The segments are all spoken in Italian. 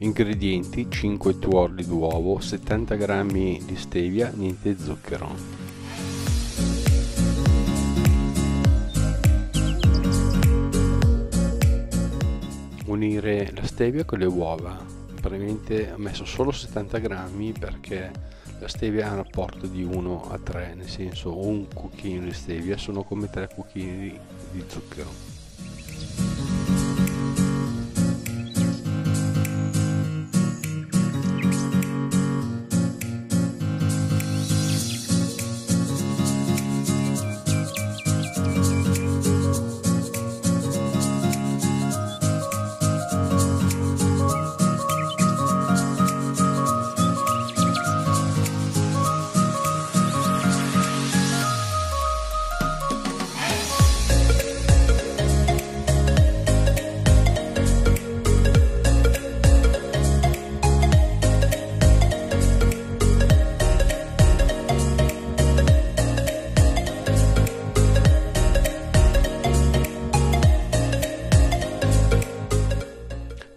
Ingredienti 5 tuorli d'uovo, 70 g di stevia, niente zucchero. Unire la stevia con le uova. Praticamente ho messo solo 70 grammi perché la stevia ha un rapporto di 1 a 3, nel senso un cucchiaino di stevia sono come 3 cucchiaini di zucchero.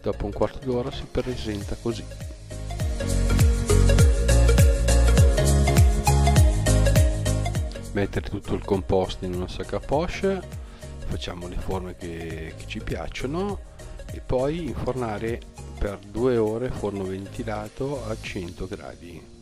Dopo un quarto d'ora si presenta così. Mettere tutto il composto in una sacca poche facciamo le forme che, che ci piacciono e poi infornare per due ore forno ventilato a 100 gradi